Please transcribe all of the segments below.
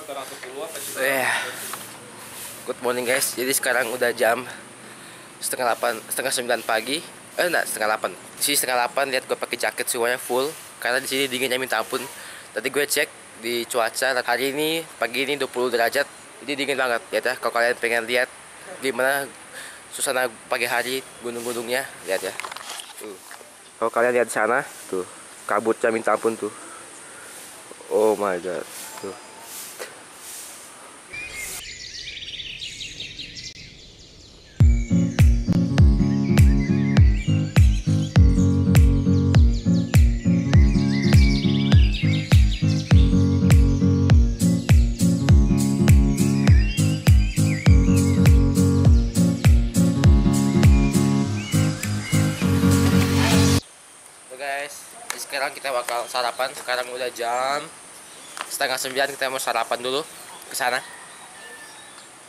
Eh, good morning guys. Jadi sekarang udah jam setengah delapan, setengah sembilan pagi. Eh enggak, setengah delapan. Sini setengah delapan lihat gue pakai jaket semuanya full karena di sini dinginnya minta ampun. Tadi gue cek di cuaca hari ini pagi ini 20 derajat. Jadi dingin banget ya. Kalau kalian pengen lihat gimana suasana pagi hari gunung-gunungnya, lihat ya. Tuh. Kalau kalian lihat sana, tuh kabutnya minta ampun tuh. Oh my god. Sekarang kita bakal sarapan. Sekarang udah jam setengah sembilan kita mau sarapan dulu ke sana.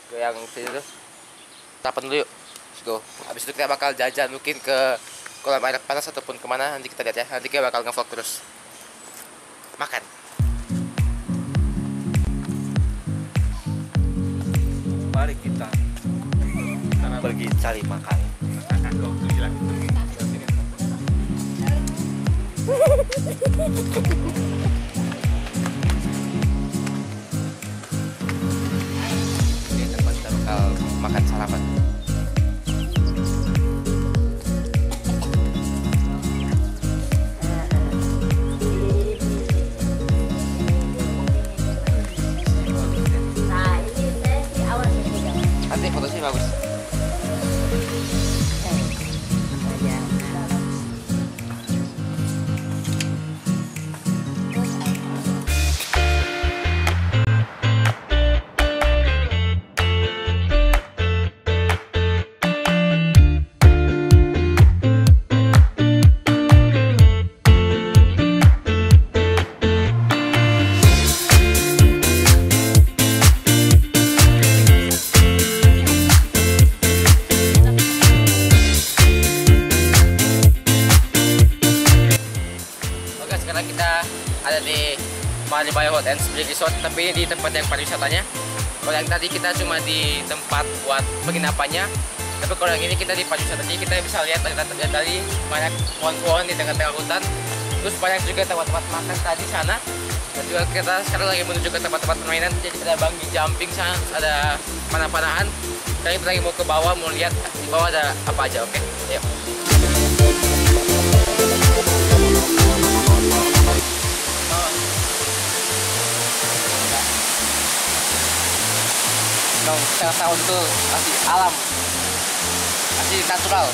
Ke yang sini tuh. Sarapan dulu yuk. Let's go. Habis itu kita bakal jajan mungkin ke kolam air panas ataupun ke mana nanti kita lihat ya. Nanti kita bakal ngevlog terus. Makan. Mari kita pergi cari makan. Ini tempat kita bakal makan sarapan. Nah. Nanti fotonya bagus. Malibay Hot and Spring Resort tapi ini di tempat yang pariwisatanya. Kalau yang tadi kita cuma di tempat buat penginapannya tapi kalau yang ini kita di pariwisata jadi kita bisa lihat ada lihat tadi banyak pohon-pohon di tengah-tengah hutan. Terus banyak juga tempat-tempat makan tadi sana. Dan juga kita sekarang lagi menuju ke tempat-tempat permainan jadi ada bungee jumping sana ada panah-panahan. Sekarang kita lagi mau ke bawah mau lihat di bawah ada apa aja oke? Yuk dong setengah tahun itu masih alam masih natural.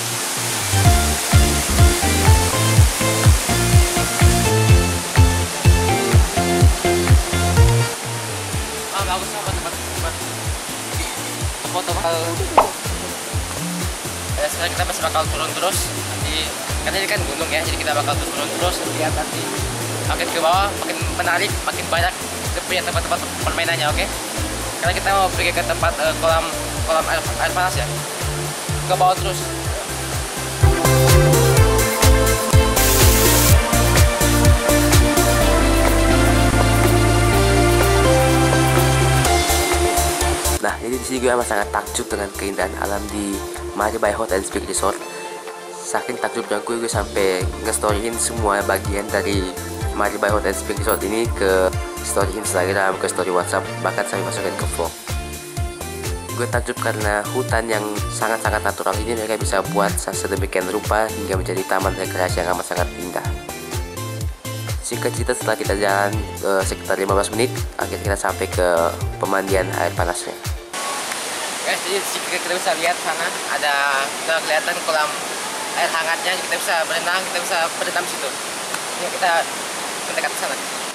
Ah bagus sama tempat tempat foto bakal ya sekarang kita masih bakal turun terus. Nanti karena ini kan gunung ya jadi kita bakal turun terus. Lihat nanti makin ke bawah makin menarik makin banyak punya tempat-tempat permainannya oke karena kita mau pergi ke tempat eh, kolam kolam air, air panas ya ke bawah terus Nah, jadi di sini gue amat sangat takjub dengan keindahan alam di Maribay Hot and Spring Resort. Saking takjubnya gue, gue sampai nge-storyin semua bagian dari Maribay Hot and Spring Resort ini ke story Instagram, ke story WhatsApp, bahkan sampai masukin ke vlog. Gue takjub karena hutan yang sangat-sangat natural ini mereka bisa buat sedemikian rupa hingga menjadi taman rekreasi yang amat sangat indah. Singkat cerita setelah kita jalan eh, sekitar 15 menit, akhirnya kita sampai ke pemandian air panasnya. Guys, jadi kita bisa lihat sana ada kita kelihatan kolam air hangatnya, kita bisa berenang, kita bisa berendam di situ. Ini kita mendekat ke sana.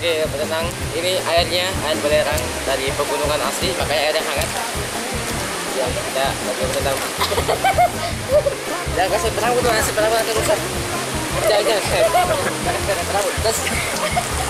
Lagi berenang. Ini airnya air belerang dari pegunungan asli, makanya airnya hangat. Ya, kita lagi berenang. Jangan kasih kasih nanti rusak. Jangan, jangan. Kasih. Terus.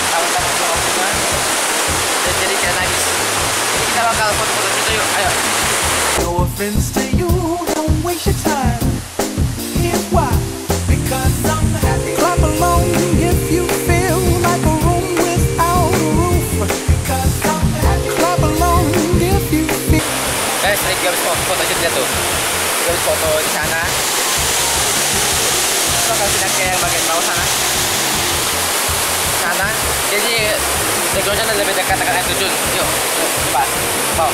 bunga-bunga dan jadi kayak nangis jadi kita bakal foto-foto yuk ayo No offense to you, don't waste your time. Here's why. Because I'm happy. Clap along if you feel like a room without a roof. Because I'm happy. Clap along if you feel. guys tadi kita habis foto, foto situ lihat tuh habis foto di sana kita akan pindah ke yang bagian bawah sana jadi backgroundnya lebih dekat dengan air terjun. Yuk coba mau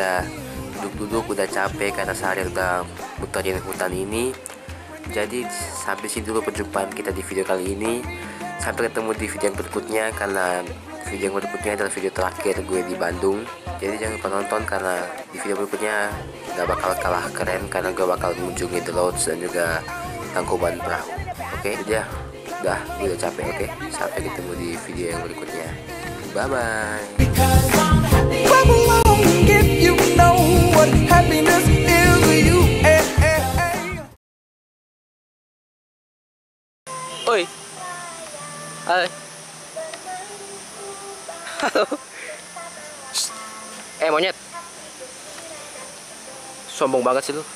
udah duduk-duduk udah capek karena seharian udah muterin hutan ini. Jadi sampai sini dulu perjumpaan kita di video kali ini. Sampai ketemu di video yang berikutnya karena video yang berikutnya adalah video terakhir gue di Bandung. Jadi jangan lupa nonton karena di video berikutnya gak bakal kalah keren karena gue bakal mengunjungi The Lodge dan juga Tangkuban Perahu. Oke, udah, udah, gue udah capek. Oke, sampai ketemu di video yang berikutnya. Bye bye. Oi. Hai. Halo. Eh monyet. Sombong banget sih lu.